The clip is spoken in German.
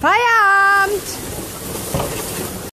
Feierabend!